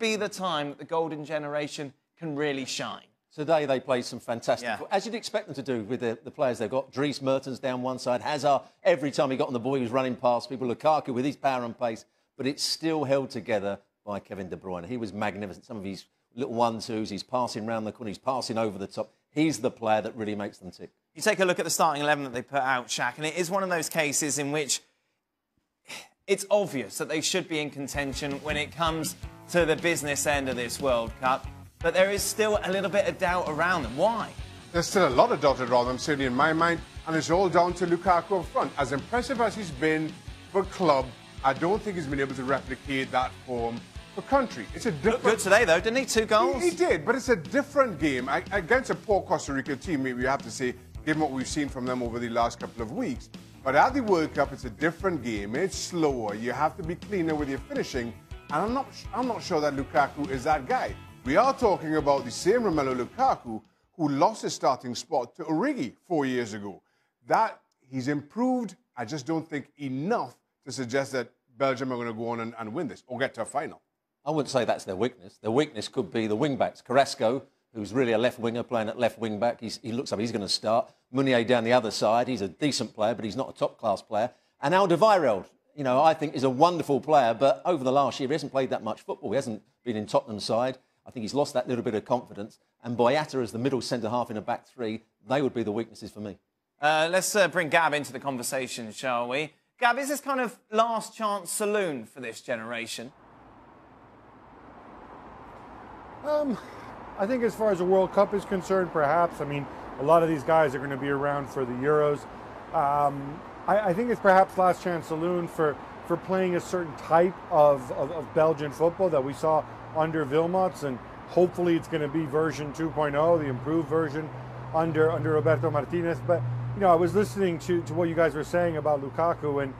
be the time that the golden generation can really shine. Today they played some fantastic, Yeah. as you'd expect them to do with the, the players they've got. Dries Mertens down one side, Hazard every time he got on the ball he was running past people. Lukaku with his power and pace, but it's still held together by Kevin De Bruyne. He was magnificent. Some of his little one-twos, he's passing round the corner, he's passing over the top. He's the player that really makes them tick. You take a look at the starting 11 that they put out, Shaq, and it is one of those cases in which it's obvious that they should be in contention when it comes to the business end of this World Cup, but there is still a little bit of doubt around them. Why? There's still a lot of doubt around them, certainly in my mind, and it's all down to Lukaku up front. As impressive as he's been for club, I don't think he's been able to replicate that form for country. It's a different. Good today, though, didn't he? Two goals. He, he did, but it's a different game I, against a poor Costa Rica team. We have to say, given what we've seen from them over the last couple of weeks. But at the World Cup, it's a different game. It's slower. You have to be cleaner with your finishing, and I'm not. I'm not sure that Lukaku is that guy. We are talking about the same Romelu Lukaku who lost his starting spot to Origi four years ago. That he's improved. I just don't think enough to suggest that Belgium are going to go on and, and win this or get to a final. I wouldn't say that's their weakness. Their weakness could be the wing backs. Carrasco, who's really a left winger playing at left wing back, he's, he looks like he's going to start. Meunier down the other side, he's a decent player, but he's not a top class player. And Alderweireld, you know, I think is a wonderful player, but over the last year he hasn't played that much football. He hasn't been in Tottenham's side. I think he's lost that little bit of confidence. And Boyata as the middle centre half in a back three, they would be the weaknesses for me. Uh, let's uh, bring Gab into the conversation, shall we? Gab, is this kind of last chance saloon for this generation? Um, I think as far as the World Cup is concerned, perhaps. I mean, a lot of these guys are going to be around for the Euros. Um, I, I, think it's perhaps last chance saloon for, for playing a certain type of, of, of Belgian football that we saw under Wilmots, and hopefully it's going to be version 2.0, the improved version under under Roberto Martinez. But you know, I was listening to, to what you guys were saying about Lukaku, and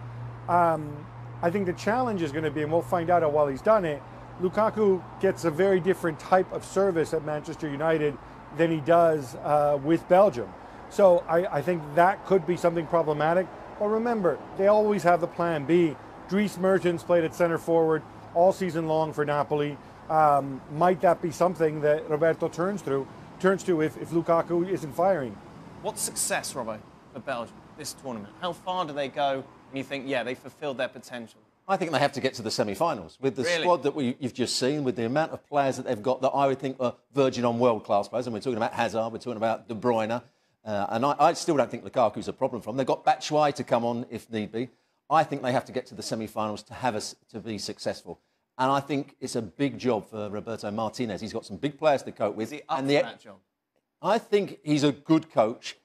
um, I think the challenge is going to be, and we'll find out while he's done it. Lukaku gets a very different type of service at Manchester United than he does uh, with Belgium. So I, I, think that could be something problematic. But remember, they always have the plan B. Dries Mertens played at center forward all season long for Napoli. Um, might that be something that Roberto turns through, turns to if, if Lukaku isn't firing? What success, Robbo, for Belgium this tournament? How far do they go? And you think, yeah, they fulfilled their potential. I think they have to get to the semi-finals with the really? squad that we, you've just seen, with the amount of players that they've got that I would think are verging on world-class players. And we're talking about Hazard, we're talking about De Bruyne, uh, and I, I, still don't think Lukaku's a problem for them. They've got Batshuayi to come on if need be. I think they have to get to the semi-finals to have us to be successful. And I think it's a big job for Roberto Martinez. He's got some big players to cope with. Is he up and the, that job? I think he's a good coach.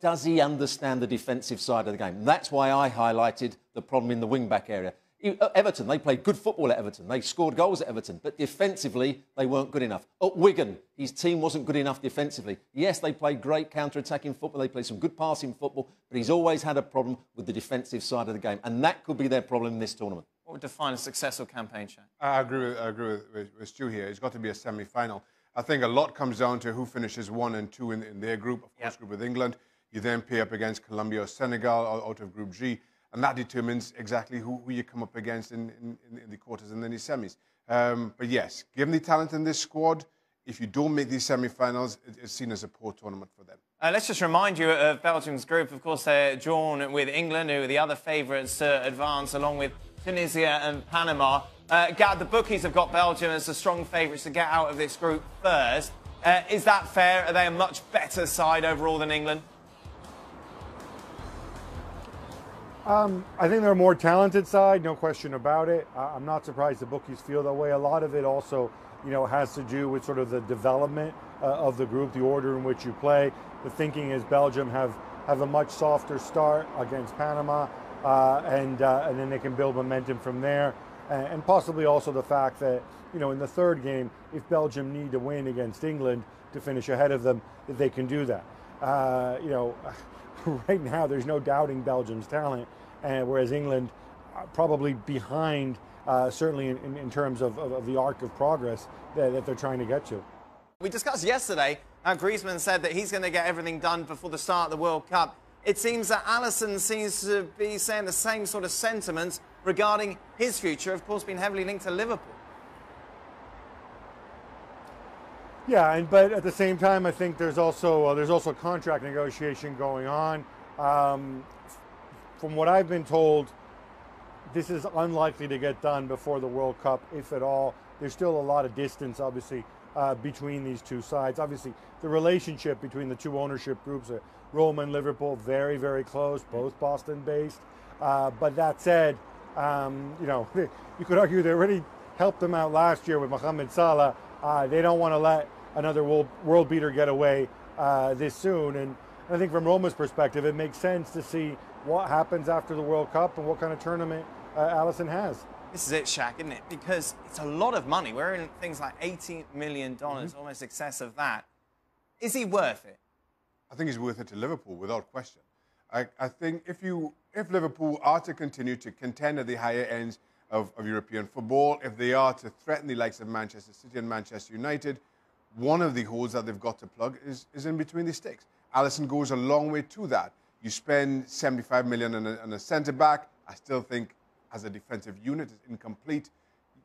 Does he understand the defensive side of the game? That's why I highlighted the problem in the wing-back area. Uh, Everton, they played good football at Everton. They scored goals at Everton, but defensively, they weren't good enough. At Wigan, his team wasn't good enough defensively. Yes, they played great counter attacking football, they played some good passing football, but he's always had a problem with the defensive side of the game, and that could be their problem in this tournament. What would define a successful campaign, Shaq? I agree with, I agree with, with, with Stu here. It's got to be a semi final. I think a lot comes down to who finishes one and two in, in their group, of course, Yep. group with England. You then pay up against Colombia or Senegal out out of Group G, and that determines exactly who, who you come up against in, in, in- the quarters and then the semis. Um, but yes, given the talent in this squad, if you don't make these semi-finals, it's seen as a poor tournament for them. Uh, let's just remind you of Belgium's group. Of course, they're drawn with England, who are the other favourites to advance, along with Tunisia and Panama. Uh, Gab, the bookies have got Belgium as the strong favourites to get out of this group first. Uh, is that fair? Are they a much better side overall than England? I think they're a more talented side, no question about it. I'm not surprised the bookies feel that way. A lot of it also, you know, has to do with sort of the development uh, of the group, the order in which you play. The thinking is Belgium have have a much softer start against Panama, uh, and uh, and then they can build momentum from there. And, and possibly also the fact that you know in the third game, if Belgium need to win against England to finish ahead of them, they can do that. Uh, you know, right now there's no doubting Belgium's talent, and whereas England probably behind, uh, certainly in, in, in terms of, of, of the arc of progress that, that they're trying to get to. We discussed yesterday how Griezmann said that he's going to get everything done before the start of the World Cup. It seems that Alisson seems to be saying the same sort of sentiments regarding his future, of course, being heavily linked to Liverpool. Yeah, and but at the same time, I think there's also uh, there's also contract negotiation going on. Um, from what I've been told, this is unlikely to get done before the World Cup, if at all. There's still a lot of distance, obviously, uh, between these two sides. Obviously, the relationship between the two ownership groups, uh, Roma and Liverpool, very, very close, both Boston-based. Uh, but that said, um, you know, you could argue they already helped them out last year with Mohamed Salah. Uh, they don't want to let another world, world beater get away uh, this soon. And I think from Roma's perspective, it makes sense to see what happens after the World Cup and what kind of tournament uh, Alisson has. This is it, Shaq, isn't it? Because it's a lot of money. We're in things like $80 million, mm-hmm. almost excess of that. Is he worth it? I think he's worth it to Liverpool, without question. I, I think if you if Liverpool are to continue to contend at the higher ends of, of European football, if they are to threaten the likes of Manchester City and Manchester United, one of the holes that they've got to plug is, is in between the sticks. Alisson goes a long way to that. You spend 75 million on a, on a centre back. I still think, as a defensive unit, it's incomplete.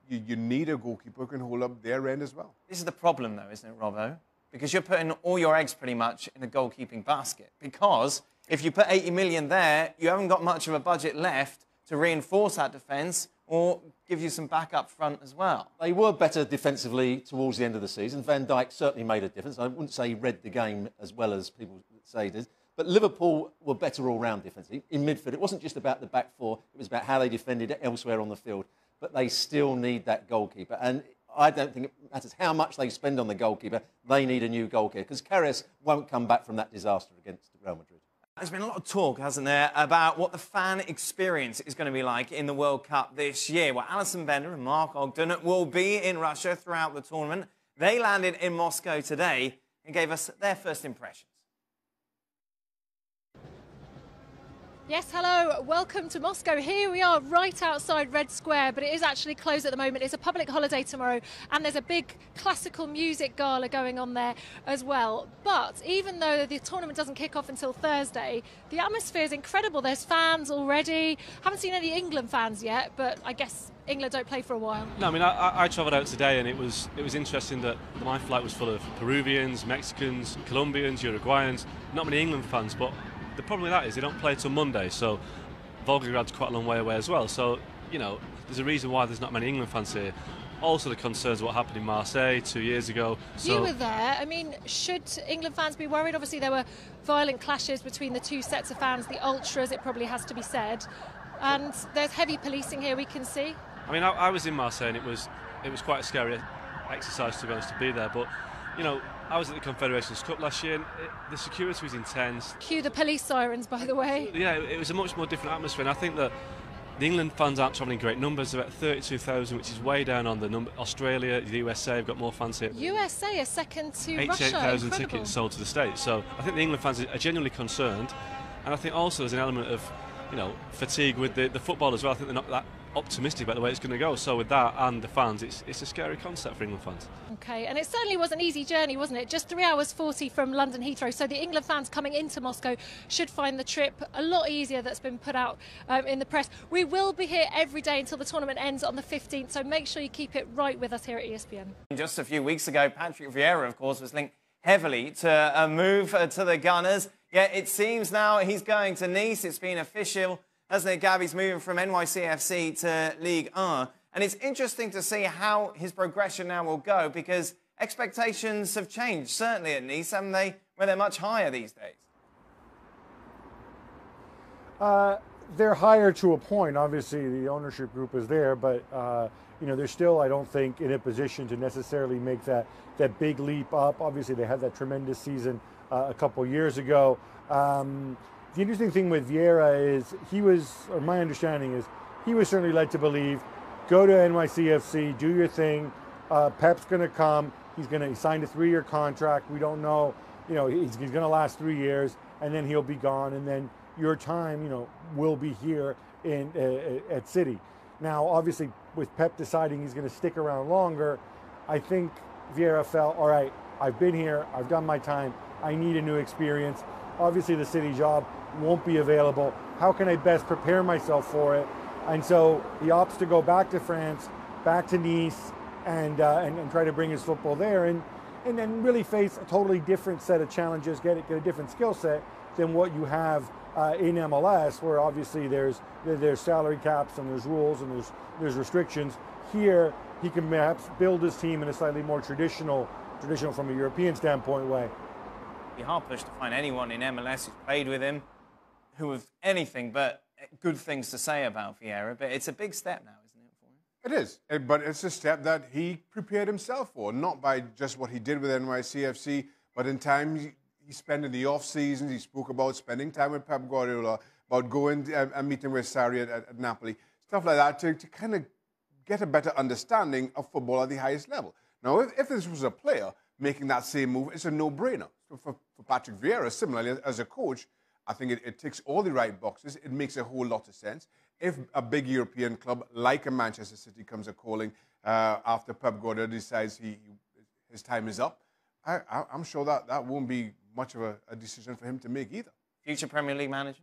You, you need a goalkeeper who can hold up their end as well. This is the problem, though, isn't it, Robbo? Because you're putting all your eggs pretty much in the goalkeeping basket. Because if you put 80 million there, you haven't got much of a budget left to reinforce that defence or give you some backup front as well. They were better defensively towards the end of the season. Van Dijk certainly made a difference. I wouldn't say he read the game as well as people say he did. But Liverpool were better all round defensively. In midfield, it wasn't just about the back four, it was about how they defended elsewhere on the field. But they still need that goalkeeper. And I don't think it matters how much they spend on the goalkeeper, they need a new goalkeeper because Karius won't come back from that disaster against Real Madrid. There's been a lot of talk, hasn't there, about what the fan experience is going to be like in the World Cup this year. Well, Alison Bender and Mark Ogden will be in Russia throughout the tournament. They landed in Moscow today and gave us their first impressions. Yes, hello. Welcome to Moscow. Here we are right outside Red Square, but it is actually closed at the moment. It's a public holiday tomorrow, and there's a big classical music gala going on there as well. But even though the tournament doesn't kick off until Thursday, the atmosphere is incredible. There's fans already. Haven't seen any England fans yet, but I guess England don't play for a while. No, I mean, I, I travelled out today, and it was it was interesting that my flight was full of Peruvians, Mexicans, Colombians, Uruguayans. Not many England fans, but the problem with that is they don't play till Monday, so Volgograd's quite a long way away as well. So, you know, there's a reason why there's not many England fans here. Also, the concerns of what happened in Marseille two years ago. So you were there. I mean, should England fans be worried? Obviously, there were violent clashes between the two sets of fans, the ultras, it probably has to be said. And there's heavy policing here, we can see. I mean, I, I was in Marseille and it was, it was quite a scary exercise, to be honest, to be there. But, you know, I was at the Confederations Cup last year, and it, the security was intense. Cue the police sirens, by the way. Yeah, it was a much more different atmosphere, and I think that the England fans aren't travelling great numbers, about 32,000, which is way down on the number. Australia, the USA have got more fans here. USA are second to Russia. 88,000 tickets sold to the States. So I think the England fans are genuinely concerned, and I think also there's an element of, you know, fatigue with the, the football as well. I think they're not that optimistic about the way it's going to go. So with that and the fans, it's, it's a scary concept for England fans. Okay, and it certainly was an easy journey, wasn't it? Just three hours 40 from London Heathrow. So the England fans coming into Moscow should find the trip a lot easier that's been put out um, in the press. We will be here every day until the tournament ends on the 15th, so make sure you keep it right with us here at ESPN. Just a few weeks ago, Patrick Vieira, of course, was linked heavily to a move uh, to the Gunners. Yet it seems now he's going to Nice. It's been official hasn't it? Gabby's moving from NYCFC to League 1. And it's interesting to see how his progression now will go because expectations have changed, certainly at Nice, haven't they? Where they're much higher these days. Uh, they're higher to a point. Obviously, the ownership group is there, but uh, you know they're still, I don't think, in a position to necessarily make that that big leap up. Obviously, they had that tremendous season uh, a couple years ago. Um, the interesting thing with Vieira is he was, or my understanding is, he was certainly led to believe, go to NYCFC, do your thing. Uh, Pep's going to come. He's going to he signed a three-year contract. We don't know, you know, he's, he's going to last three years, and then he'll be gone, and then your time, you know, will be here in uh, at City. Now, obviously, with Pep deciding he's going to stick around longer, I think Vieira felt, all right, I've been here, I've done my time, I need a new experience. Obviously, the City job won't be available. How can I best prepare myself for it? And so he opts to go back to France, back to Nice, and, uh, and, and try to bring his football there. And and then really face a totally different set of challenges, get, get a different skill set than what you have uh, in MLS, where obviously there's there's salary caps and there's rules and there's there's restrictions. Here, he can perhaps build his team in a slightly more traditional, traditional from a European standpoint way. Be hard pushed to find anyone in MLS who's played with him who have anything but good things to say about Vieira. But it's a big step now, isn't it, for him? It is, Eh, but it's a step that he prepared himself for, not by just what he did with NYCFC, but in time he, spent in the off seasons. He spoke about spending time with Pep Guardiola, about going and, and meeting with Sarri at, at, at Napoli, stuff like that, to, to kind of get a better understanding of football at the highest level. Now, if, if this was a player making that same move, it's a no-brainer. So for, for Patrick Vieira, similarly as a coach, I think it, it ticks all the right boxes. It makes a whole lot of sense. If a big European club like a Manchester City comes a calling uh, after Pep Guardiola decides he, his time is up, I, I, I'm sure that that won't be much of a, a decision for him to make either. Future Premier League manager?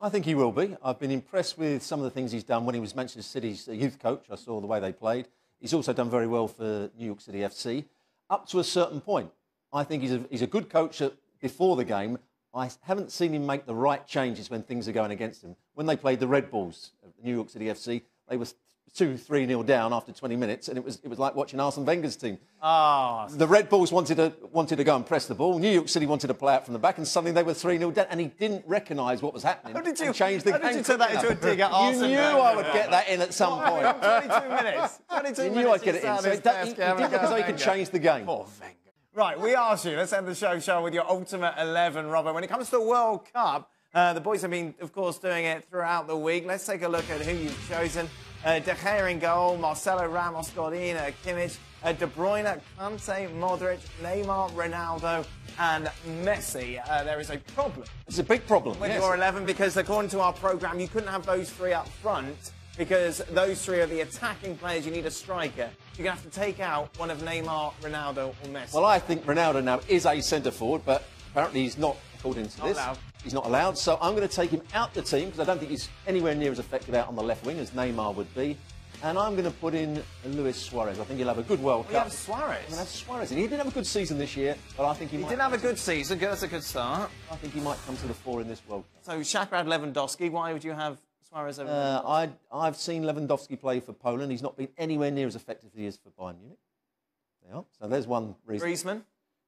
I think he will be. I've been impressed with some of the things he's done when he was Manchester City's uh, youth coach. I saw the way they played. He's also done very well for New York City FC. Up to a certain point, I think he's a, he's a good coach before the game. I haven't seen him make the right changes when things are going against him. When they played the Red Bulls, New York City FC, they were two, three nil down after 20 minutes, and it was it was like watching Arsene Wenger's team. Ah, The Red Bulls wanted to wanted to go and press the ball. New York City wanted to play out from the back, and suddenly they were three 0 down, and he didn't recognise what was happening. How did you- change the how did you turn that into a dig at Arsene You knew I would get that in at some point. 22 minutes. 22 You minutes. knew I'd get it in. So it he, he did a look as though he could change the game. Poor Wenger. Right, we asked you. Let's end the show, show with your ultimate 11, Robert. When it comes to the World Cup, uh, the boys have been, of course, doing it throughout the week. Let's take a look at who you've chosen. Uh, De Gea in goal, Marcelo Ramos, Godin, uh, Kimmich, uh, De Bruyne, Kante, Modric, Neymar, Ronaldo, and Messi. Uh, there is a problem It's a big problem. with yes. your 11 because according to our programme, you couldn't have those three up front because those three are the attacking players. You need a striker. You're going to have to take out one of Neymar, Ronaldo, or Messi. Well, I think Ronaldo now is a centre forward, but apparently he's not, according to Not this. allowed. He's not allowed. So I'm going to take him out the team because I don't think he's anywhere near as effective out on the left wing as Neymar would be. And I'm going to put in Luis Suarez. I think he'll have a good World We Cup. have Suarez. I'm going to have Suarez. in. He didn't have a good season this year, but I think he, He might. did have a good season. That's a good start. I think he might come to the fore in this World Cup. So Shakrad Lewandowski. Why would you have Suarez over? Uh, I, I've seen Lewandowski play for Poland. He's not been anywhere near as effective as he is for Bayern Munich. Yeah, so there's one reason. Griezmann.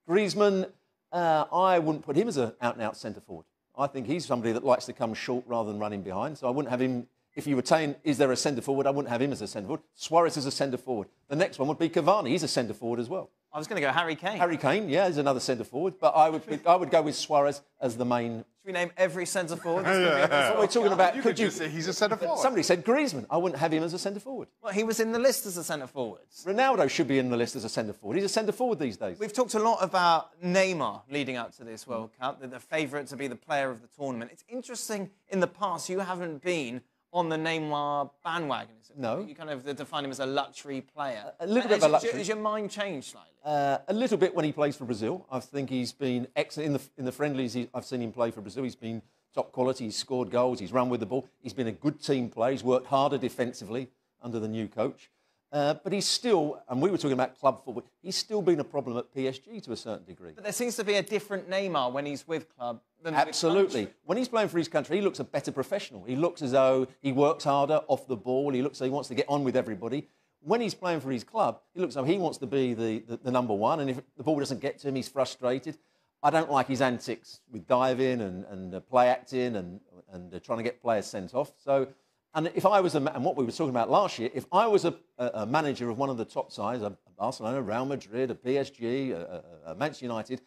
Griezmann, uh, I wouldn't put him as an out and out centre forward. I think he's somebody that likes to come short rather than running behind. So I wouldn't have him. If you retain, is there a centre forward? I wouldn't have him as a centre forward. Suarez is a centre forward. The next one would be Cavani. He's a centre forward as well. I was going to go Harry Kane. Harry Kane, yeah, is another centre forward. But I would, I would go with Suarez as the main. Should we name every centre forward? that's gonna be in this What we're talking about. You could could you? just say he's a centre forward. Somebody said Griezmann. I wouldn't have him as a centre forward. Well, he was in the list as a centre forward. Ronaldo should be in the list as a centre forward. He's a centre forward these days. We've talked a lot about Neymar leading up to this World Cup, the, the favourite to be the player of the tournament. It's interesting in the past you haven't been on the Neymar bandwagon. Is it? No. You kind of define him as a luxury player. A little And bit of a your- luxury. Has your mind changed slightly? Uh, a little bit when he plays for Brazil. I think he's been excellent in the in the friendlies. He, I've seen him play for Brazil. He's been top quality. He's scored goals. He's run with the ball. He's been a good team player. He's worked harder defensively under the new coach. Uh, but he's still, and we were talking about club football. He's still been a problem at PSG to a certain degree. But there seems to be a different Neymar when he's with club than Absolutely. When he's playing for his country, he looks a better professional. He looks as though he works harder off the ball. He looks as though he wants to get on with everybody. When he's playing for his club, he looks as though he wants to be the, the, the number one. And if the ball doesn't get to him, he's frustrated. I don't like his antics with diving and, and uh, play acting and, and uh, trying to get players sent off. So, and if I was a, and what we were talking about last year, if I was a, a, manager of one of the top sides, a Barcelona, Real Madrid, a PSG, a, a, a Manchester United,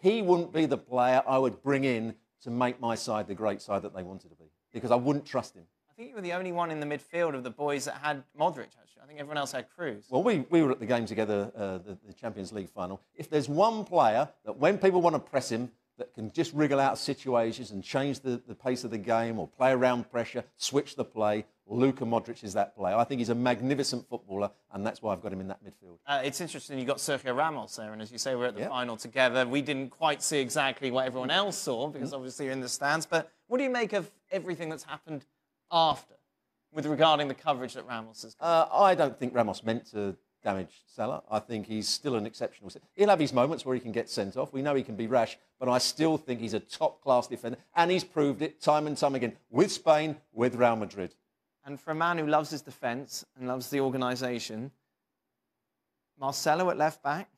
he wouldn't be the player I would bring in to make my side the great side that they wanted to be because I wouldn't trust him. I think you were the only one in the midfield of the boys that had Modric, actually. I think everyone else had Kroos. Well, we, we were at the game together, uh, the, the Champions League final. If there's one player that when people want to press him, that can just wriggle out of situations and change the, the pace of the game or play around pressure, switch the play, Luka Modric is that player. I think he's a magnificent footballer, and that's why I've got him in that midfield. Uh, it's interesting you got Sergio Ramos there, and as you say, we're at the Yeah. final together. We didn't quite see exactly what everyone else saw because obviously you're in the stands. But what do you make of everything that's happened after, with regarding the coverage that Ramos has got? Uh, I don't think Ramos meant to damage Salah. I think he's still an exceptional. He'll have his moments where he can get sent off. We know he can be rash, but I still think he's a top class defender, and he's proved it time and time again with Spain, with Real Madrid. And for a man who loves his defence and loves the organisation, Marcelo at left back.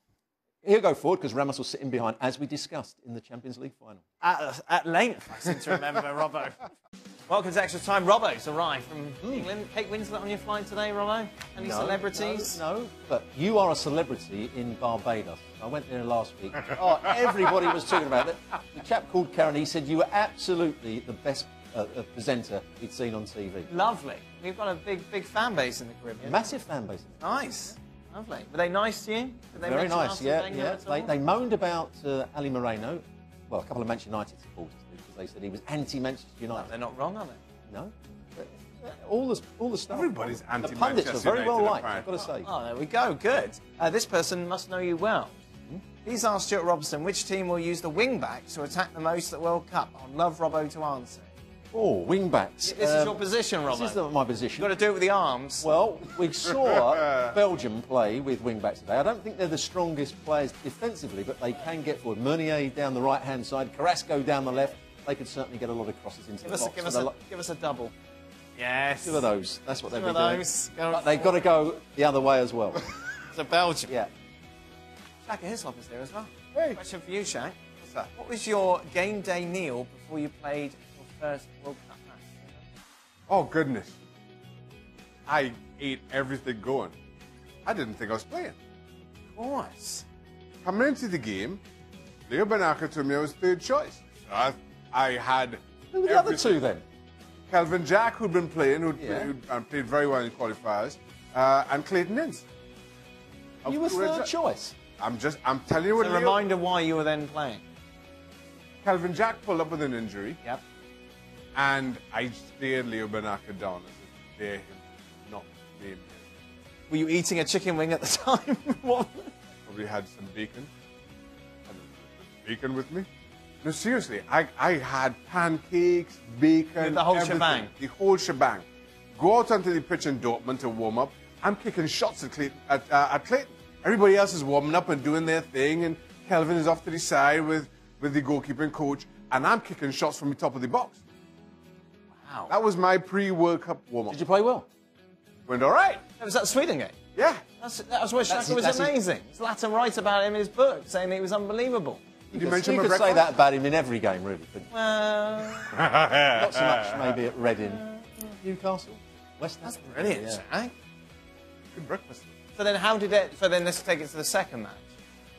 He'll go forward because Ramos was sitting behind, as we discussed in the Champions League final. At, at length, I seem to remember, Robbo. Welcome to Extra Time. Robbo's arrived from England. Kate Winslet on your flight today, Robbo? Any No, celebrities? No, no, but you are a celebrity in Barbados. I went there last week. Oh, everybody was talking about it. The chap called Karen, he said you were absolutely the best uh, uh, presenter he'd seen on TV. Lovely. We've got a big, big fan base in the Caribbean. Massive fan base. Nice. Lovely. Were they nice to you? Very nice, yeah, yeah. They, they moaned about uh, Ali Moreno. Well, a couple of Manchester United supporters they said he was anti-Manchester United. They're not wrong, are they? No. All the, all the stuff. Everybody's anti. The pundits anti-Manchester are very well liked. I've got to say. Oh, there we go. Good. Uh, this person must know you well. Please ask Stuart Robson which team will use the wing backs to attack the most at World Cup. I'd love Robbo to answer. Oh, wing backs. This is your position, Robbo. This is the, my position. You've got to do it with the arms. Well, we saw Belgium play with wing backs today. I don't think they're the strongest players defensively, but they can get forward. Meunier down the right hand side, Carrasco down the left. They could certainly get a lot of crosses into give, the us box. give, us they're a, li- give us a double. Yes. Two of those. That's what they've been doing. those. Go But they've got to go the other way as well. to Belgium. yeah. Shaka Hislop is there as well. Hey. Question for you, Shaq. What's that? What was your game day meal before you played your first World Cup match? Oh, goodness. I ate everything going. I didn't think I was playing. Of course. Coming into the game, Leo Beenhakker to me was third choice. So I, I had. Who were the other two then? Kelvin Jack, who'd been playing, who'd, Yeah. who'd uh, played very well in qualifiers, uh, and Clayton Ince. Of You were course, third choice. I'm just, I'm telling you what. A Leo- reminder why you were then playing. Kelvin Jack pulled up with an injury, Yep. and I stared Leo Beenhakker down as if dare him not name him. Were you eating a chicken wing at the time? what? Probably had some bacon. Had a bacon with me. No, seriously, I, I had pancakes, bacon, The whole everything. shebang? The whole shebang. Go out onto the pitch in Dortmund to warm up. I'm kicking shots at Clayton. At, uh, at Clayton. Everybody else is warming up and doing their thing, and Kelvin is off to the side with, with the goalkeeping coach, and I'm kicking shots from the top of the box. Wow. That was my pre-World Cup warm-up. Did you play well? Went all right. That was that Sweden game. Yeah. That's, that was where That's Shaka it, was that's it. amazing. Zlatan writes about him in his book, saying he was unbelievable. Did you Yes, mention you could say that about him in every game, really. But Well, not so much maybe at Reading, uh, Newcastle, West Ham. that's brilliant, Yeah. Shaq. Good breakfast. So then, how did it? So then, let's take it to the second match.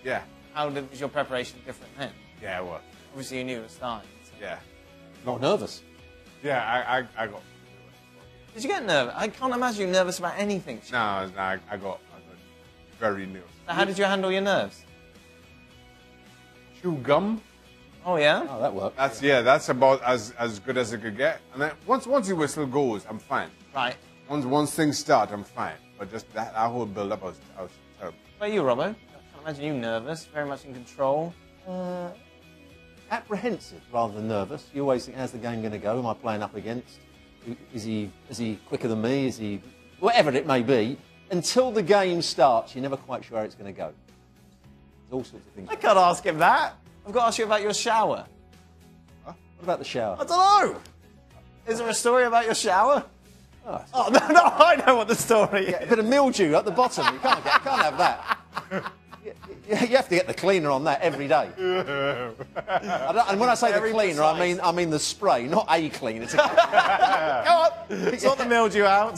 Yeah. How did, was your preparation different then? Yeah, it was. Obviously, you knew it was starting. so- Yeah. Not nervous. Yeah, I, I, I got. Did you get nervous? I can't imagine you nervous about anything. No, no, I, I got, I got very nervous. So how did you handle your nerves? Chew gum. Oh yeah. Oh, that worked. That's yeah. That's about as as good as it could get. And then once once the whistle goes, I'm fine. Right. Once once things start, I'm fine. But just that, that whole build up, I was, I was terrible. What about you, Robbo? I can't imagine you nervous. Very much in control. Uh, apprehensive rather than nervous. You always think, how's the game going to go? Who am I playing up against? Is he, is he quicker than me? Is he, whatever it may be. Until the game starts, you're never quite sure how it's going to go. All sorts of things. I can't ask him that. I've got to ask you about your shower. What about the shower? I don't know. Is there a story about your shower? Oh, Oh no, no, I know what the story a is. bit of mildew at the bottom. You can't, get, can't have that. You, you- you have to get the cleaner on that every day. And when I say the Very cleaner, I mean I mean the spray, not a cleaner. A- Go on. Sort the mildew out.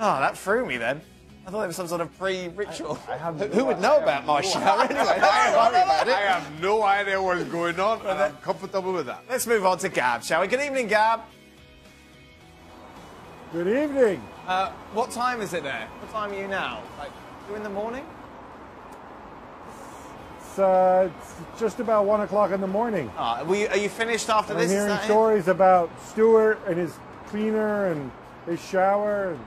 Oh, ah, that threw me then. I thought it was some sort of pre-ritual. who, who would know about my shower anyway? Don't worry about it. I have no idea what's going on, and I'm comfortable with that. Let's move on to Gab, shall we? Good evening, Gab. Good evening. Uh, what time is it there? What time are you now? Like two in the morning? It's, uh, it's just about one o'clock in the morning. Ah, are, you, are you finished after I'm this? Is hearing that it? stories about Stewart and his cleaner and his shower. And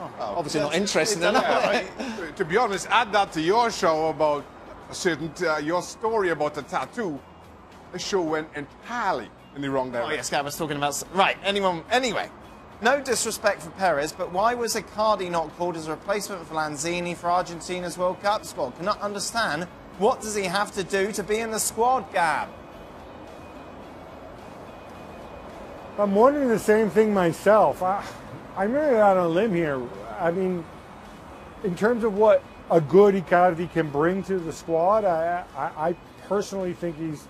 Obviously not interesting It's- enough. To- to be honest, add that to your show about a certain uh, your story about the tattoo. The show went entirely in the wrong direction. Oh direction. yes, Gab was talking about. Right. Anyone? Anyway, no disrespect for Perez, but why was Icardi not called as a replacement for Lanzini for Argentina's World Cup squad? Cannot understand. What does he have to do to be in the squad, Gab? I'm wondering the same thing myself. I, I'm really out on a limb here. I mean, in terms of what a good Icardi can bring to the squad, I, I, I personally think he's,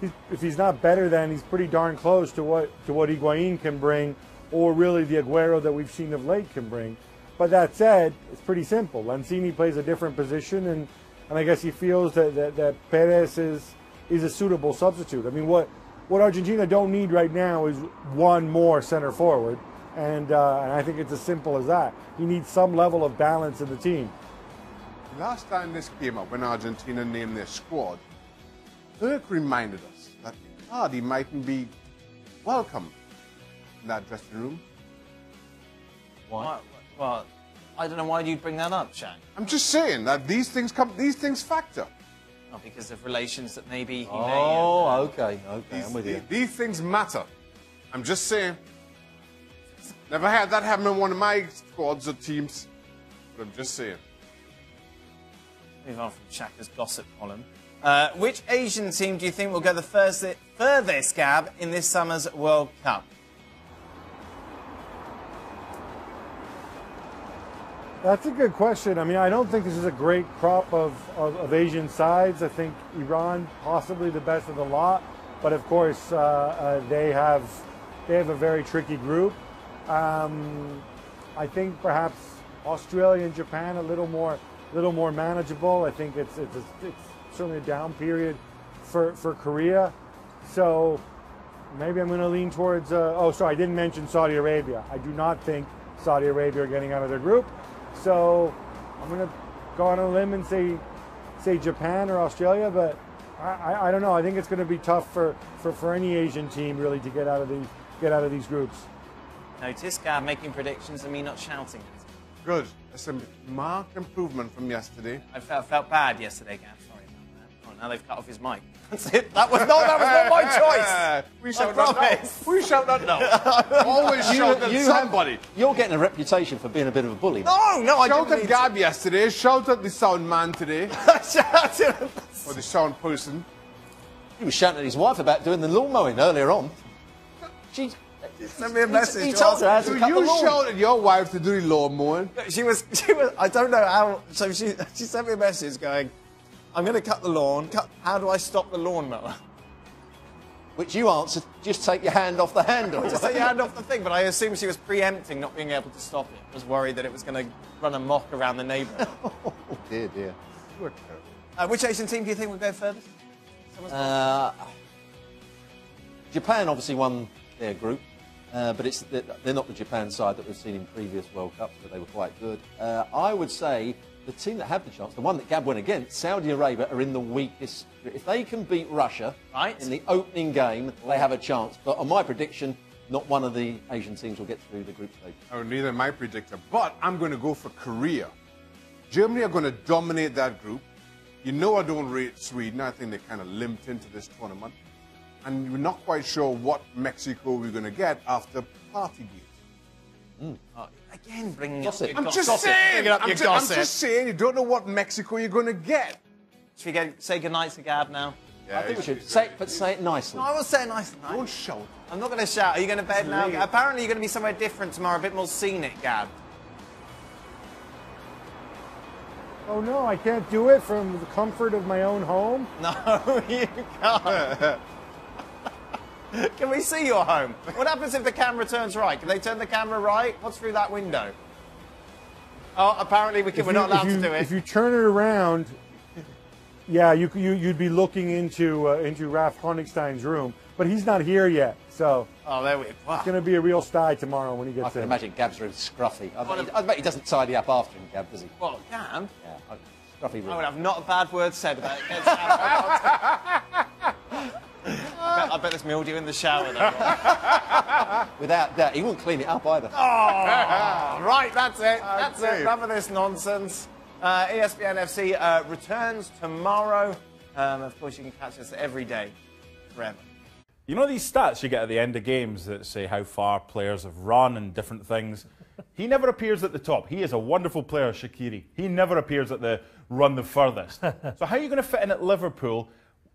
he's, if he's not better than, he's pretty darn close to what to what Higuain can bring, or really the Aguero that we've seen of late can bring. But that said, it's pretty simple. Lanzini plays a different position, and, and I guess he feels that, that, that Perez is is a suitable substitute. I mean, what what Argentina don't need right now is one more center forward, and uh, and I think it's as simple as that. You need some level of balance in the team. Last time this came up, when Argentina named their squad, Dirk reminded us that Icardi mightn't be welcome in that dressing room. Why? Well, I don't know why you'd bring that up, Shaq. I'm just saying that these things come, these things factor. Not because of relations that maybe he Oh, okay, okay, These, I'm with you. these things matter. I'm just saying. Never had that happen in one of my squads or teams, but I'm just saying. may move on from Shaka's gossip column. Uh, which Asian team do you think will go the first, furthest, Gab, in this summer's World Cup? That's a good question. I mean, I don't think this is a great crop of, of, of Asian sides. I think Iran possibly the best of the lot, but of course uh, uh, they have they have a very tricky group. Um, I think perhaps Australia and Japan a little more a little more manageable. I think it's it's, it's certainly a down period for for Korea. So maybe I'm going to lean towards. Uh, oh, sorry, I didn't mention Saudi Arabia. I do not think Saudi Arabia are getting out of their group. So I'm going to go on a limb and say say Japan or Australia, but I, I, I don't know. I think it's going to be tough for, for, for any Asian team really to get out of these get out of these groups. Notice Gab making predictions and me not shouting. Good. That's a marked improvement from yesterday. I felt, felt bad yesterday, Gab. Sorry about that. Oh, now they've cut off his mic. That's it. That was no, that was not my choice. we I shall not know. We shall not know. Always shout at have- somebody. you're getting a reputation for being a bit of a bully. No, no, I Shout didn't at mean Gab yesterday. Shout at the sound man today, to. Shouted. or the sound person. He was shouting at his wife about doing the lawn mowing earlier on. She Send me a message. He told her how to So cut the you lawn. shout at your wife to do the lawn mowing. She was, she was, I don't know how, so she, she sent me a message going, I'm going to cut the lawn. Cut, how do I stop the lawnmower? Which you answered, just take your hand off the handle. Just take your hand off the thing, but I assume she was preempting not being able to stop it. Was worried that it was going to run amok around the neighbourhood. oh dear, dear. uh, which Asian team do you think will go furthest? Uh, Japan obviously won their group, uh, but it's they're not the Japan side that we've seen in previous World Cups, but they were quite good. Uh, I would say the team that have the chance, the one that Gab went against, Saudi Arabia, are in the weakest. If they can beat Russia Right. in the opening game, they have a chance. But on my prediction, not one of the Asian teams will get through the group stage. Oh, neither my predictor. But I'm going to go for Korea. Germany are going to dominate that group. You know I don't rate Sweden. I think they kind of limped into this tournament. And we're not quite sure what Mexico we're going to get after Partygate. Hmm. Oh, again, bringing Gossip. up your I'm gossip. just saying. Up I'm, your ju- I'm just saying. You don't know what Mexico you're going to get. Should we go, say goodnight to Gab now? Yeah, I think we should say, but say it nicely. No, I will say it nice tonight. Don't shout. I'm not going to shout. Are you going to bed now? Leave. Apparently, you're going to be somewhere different tomorrow, a bit more scenic, Gab. Oh no, I can't do it from the comfort of my own home. No, you can't. Can we see your home? What happens if the camera turns right? Can they turn the camera right? What's through that window? Oh, apparently we can, If we're you- not allowed you, to do it. If you turn it around, yeah, you, you you'd be looking into uh, into Ralph Honigstein's room, but he's not here yet, so Oh, there we Wow. it's going to be a real sty tomorrow when he gets there. I gets can in. imagine Gab's room scruffy. I bet, he, I bet he doesn't tidy up after him, Gab, does he? Well, Gab, Yeah, I- scruffy room. I would have not a bad word said about it. Gets out. I, bet, I bet there's mildew in the shower, though. Without that, he won't clean it up either. Oh, right, that's it. That's Okay. it. Enough of this nonsense. Uh, ESPN FC uh, returns tomorrow. Um, of course, you can catch us every day, forever. You know these stats you get at the end of games that say how far players have run and different things? he never appears at the top. He is a wonderful player, Shaqiri. He never appears at the run the furthest. so how are you going to fit in at Liverpool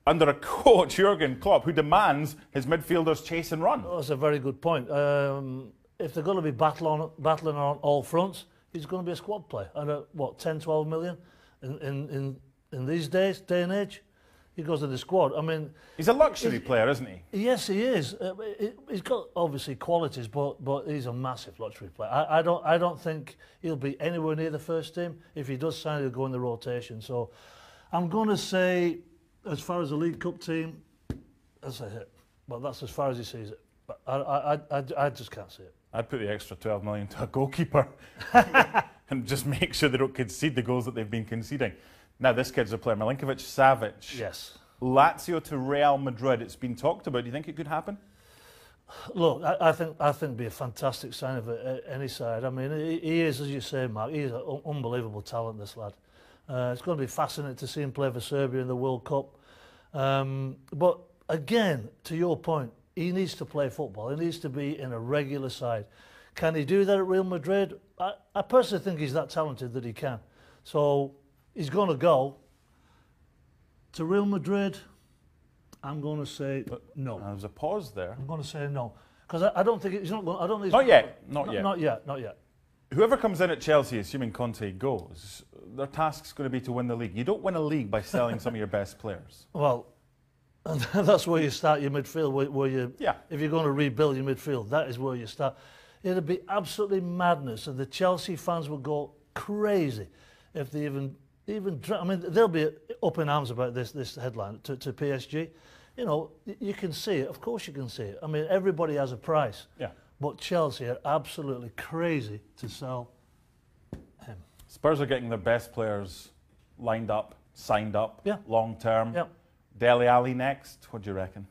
under a coach, Jurgen Klopp, who demands his midfielders chase and run? Oh, that's a very good point. Um, if they're going to be battling on, battling on all fronts, he's going to be a squad player. And at, what, 10, 12 million in, in, in, in these days, day and age? he goes to the squad. I mean, he's a luxury player, isn't he? Yes, he is. Uh, he's got obviously qualities, but but he's a massive luxury player. I, I don't I don't think he'll be anywhere near the first team. If he does sign, he'll go in the rotation. So, I'm going to say, as far as the League Cup team, that's a hit. But that's as far as he sees it. But I I I, I just can't see it. I'd put the extra 12 million to a goalkeeper and just make sure they don't concede the goals that they've been conceding. Now, this kid's a player, Milinkovic Savic. Yes. Lazio to Real Madrid. It's been talked about. Do you think it could happen? Look, I, I think I think it'd be a fantastic sign of it, any side. I mean, he, he is, as you say, Mark, he's an un unbelievable talent, this lad. Uh, it's going to be fascinating to see him play for Serbia in the World Cup. Um, but again, to your point, he needs to play football. He needs to be in a regular side. Can he do that at Real Madrid? I, I personally think he's that talented that he can. So he's going to go to Real Madrid. I'm going to say no. There's a pause there. I'm going to say no because I, I, don't think he's not going. I don't think. Not yet. Not, not yet. Not yet. Not yet. Whoever comes in at Chelsea, assuming Conte goes, their task's going to be to win the league. You don't win a league by selling some of your best players. Well, that's where you start your midfield. Where, where you, yeah. If you're going to rebuild your midfield, that is where you start. It'd be absolutely madness, and the Chelsea fans would go crazy if they even even I mean they'll be up in arms about this this headline to, to PSG. You know, you can see it. Of course, you can see it. I mean, everybody has a price. Yeah. But Chelsea are absolutely crazy to sell him. Spurs are getting their best players lined up, signed up, yeah. long term. Yeah. Dele Alli next. What do you reckon?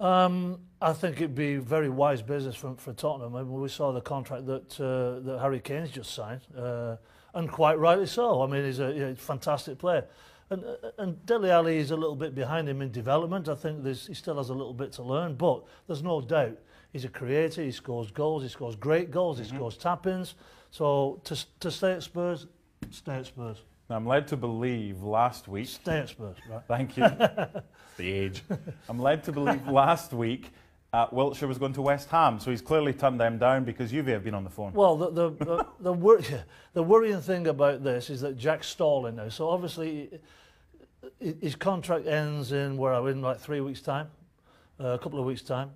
Um, I think it'd be very wise business for, for Tottenham. I mean, we saw the contract that uh, that Harry Kane's just signed. Uh, and quite rightly so. I mean, he's a, you know, fantastic player. And, uh, and Dele Alli is a little bit behind him in development. I think he still has a little bit to learn, but there's no doubt he's a creator. He scores goals. He scores great goals. Mm-hmm. He scores tap-ins. So to, to stay at Spurs, stay at Spurs. Now, I'm led to believe last week. Stay at Spurs, right? Thank you. the age. I'm led to believe last week uh, Wilshere was going to West Ham, so he's clearly turned them down because Juve have been on the phone. Well, the the the, the, wor the worrying thing about this is that Jack's stalling now. So obviously, his contract ends in where we in like three weeks' time, uh, a couple of weeks' time,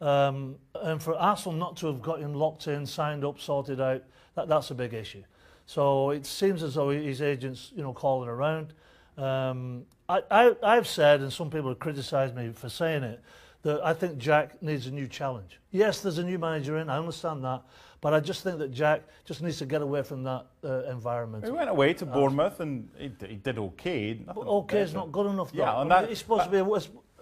um, and for Arsenal not to have got him locked in, signed up, sorted out, that, that's a big issue. So it seems as though his agents, you know, calling around. Um, I, I, I've said, and some people have criticised me for saying it that I think Jack needs a new challenge. Yes, there's a new manager in, I understand that, but I just think that Jack just needs to get away from that uh, environment. He went away to Bournemouth and he, he did okay. Okay is not good enough. Though. Yeah, and I mean, he's supposed to be. A,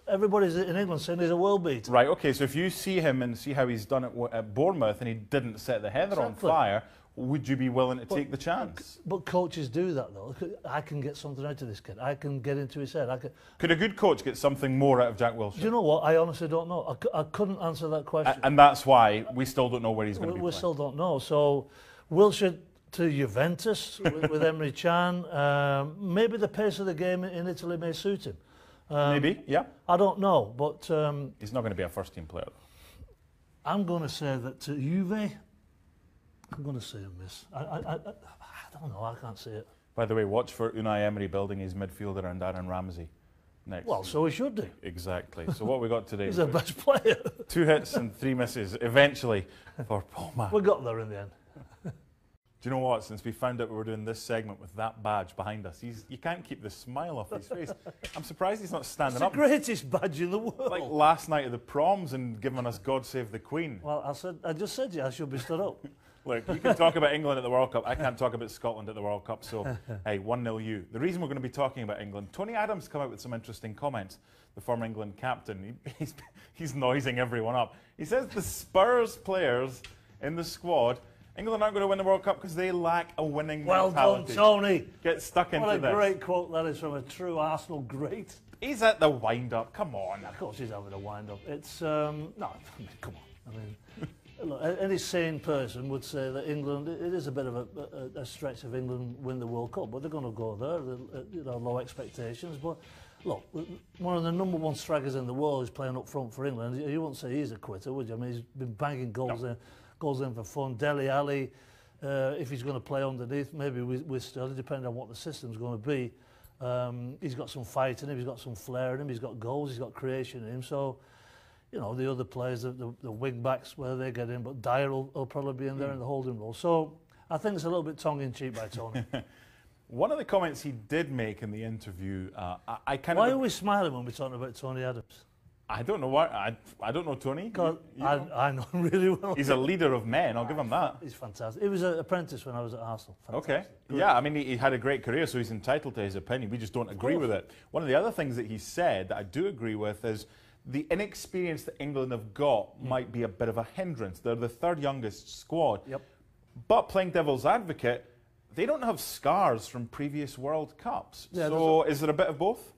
everybody's in England saying he's a world beater. Right. Okay. So if you see him and see how he's done it at Bournemouth and he didn't set the heather exactly. on fire, would you be willing to but, take the chance? But coaches do that though. I can get something out of this kid. I can get into his head. I can... Could a good coach get something more out of Jack Wilshere? Do you know what? I honestly don't know. I, I couldn't answer that question. and that's why we still don't know where he's going to be. We playing. still don't know. So Wilshere to Juventus with, with Emre Can. Um, maybe the pace of the game in Italy may suit him. Um, maybe, yeah. I don't know, but um, he's not going to be a first team player. I'm going to say that to Juve. I'm going to say a miss. I, I, I, I don't know. I can't see it. By the way, watch for Unai Emery building his midfielder and Aaron Ramsey next. Well, so he should do. Exactly. So what we got today? He's the best player. two hits and three misses. Eventually, for Paul Mann. We got there in the end. Do you know what? Since we found out we were doing this segment with that badge behind us, he's, you can't keep the smile off his face. I'm surprised he's not standing it's up. the greatest badge in the world. Like last night at the proms and giving us God Save the Queen. Well, I said, I just said, yeah, I should be stood up. Look, you can talk about England at the World Cup. I can't talk about Scotland at the World Cup. So, hey, 1 0 you. The reason we're going to be talking about England, Tony Adams come out with some interesting comments. The former England captain, he, he's, he's noising everyone up. He says the Spurs players in the squad England aren't going to win the World Cup because they lack a winning Well done, mentality. Tony. Get stuck into this. What a this. great quote that is from a true Arsenal great. He's at the wind-up. Come on. Of course, he's having a wind up. It's um, no, I mean, come on. I mean, look, any sane person would say that England. It is a bit of a, a, a stretch of England win the World Cup, but they're going to go there. They're, uh, You know, low expectations, but. Look, one of the number one strikers in the world is playing up front for England. You wouldn't say he's a quitter, would you? I mean, he's been banging goals in, goals in for fun. Dele Alli, uh, if he's going to play underneath, maybe with, with Sterling, depending on what the system's going to be. Um, he's got some fight in him, he's got some flair in him, he's got goals, he's got creation in him. So, you know, the other players, the, the, the wing backs, where they get in, but Dier will, will probably be in there in the holding role. So, I think it's a little bit tongue in cheek by Tony. One of the comments he did make in the interview, uh, I, I kind Why of. are we smiling when we're talking about Tony Adams? I don't know why. I, I don't know Tony. God, You- you I, know? I know him really well. He's a leader of men. I'll give him that. He's fantastic. He was an apprentice when I was at Arsenal. Okay. Fantastic. Good. Yeah, I mean, he, he had a great career, so he's entitled to his opinion. We just don't agree with it. One of the other things that he said that I do agree with is the inexperience that England have got hmm. might be a bit of a hindrance. They're the third youngest squad. Yep. But playing devil's advocate, they don't have scars from previous World Cups. Yeah, so is there a bit of both?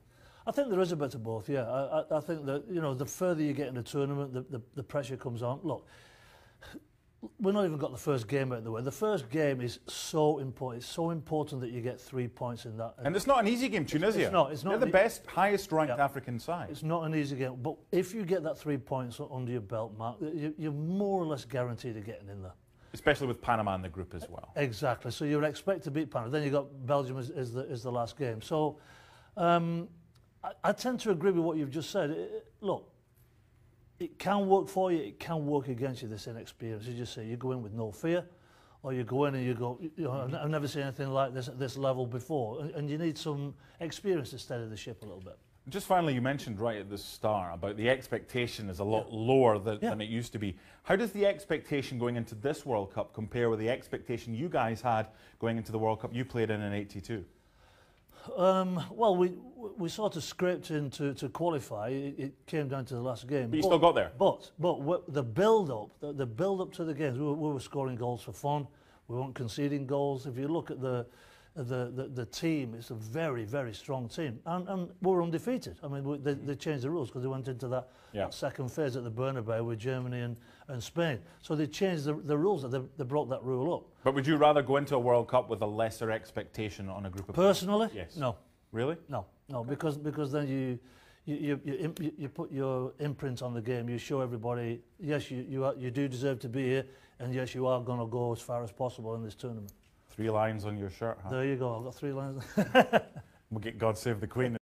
I think there is a bit of both, yeah. I, I, I think that, you know, the further you get in the tournament, the, the, the pressure comes on. Look, we've not even got the first game out of the way. The first game is so important. It's so important that you get three points in that. And it's not an easy game, Tunisia. it's not, it's not They're the best, highest ranked Yeah. African side. It's not an easy game, but if you get that three points under your belt, Mark, you, you're more or less guaranteed of getting in there. Especially with Panama in the group as well. Exactly. So you're expected to beat Panama. Then you got Belgium as, as the as the last game. So um, I, I tend to agree with what you've just said. It- look, it can work for you. It can work against you. This inexperience. You just say you go in with no fear, or you go in and you go. You know, I've- I've never seen anything like this at this level before, and, and you need some experience to steady the ship a little bit. Just finally, you mentioned right at the start about the expectation is a lot lower than, Yeah. than it used to be. How does the expectation going into this World Cup compare with the expectation you guys had going into the World Cup you played in in '82? Um, well, we we sort of scraped in to, to qualify. It, it came down to the last game. But you still got there. But but the build up, the, the build up to the games, we were, we were scoring goals for fun. We weren't conceding goals. If you look at the the, the, the team, it's a very, very strong team. And, and we were undefeated. I mean, we, they, mm-hmm. they changed the rules because they went into that, Yeah. that second phase at the Bernabeu with Germany and, and Spain. So they changed the, the rules. They, they brought that rule up. But would you rather go into a World Cup with a lesser expectation on a group of players? Personally, Yes. no. Really? No, no, because because then you you, you, you you put your imprint on the game. You show everybody, yes, you you, are, you do deserve to be here, and yes, you are going to go as far as possible in this tournament. Three lines on your shirt. Huh? There you go. I've got three lines. We'll get God Save the Queen.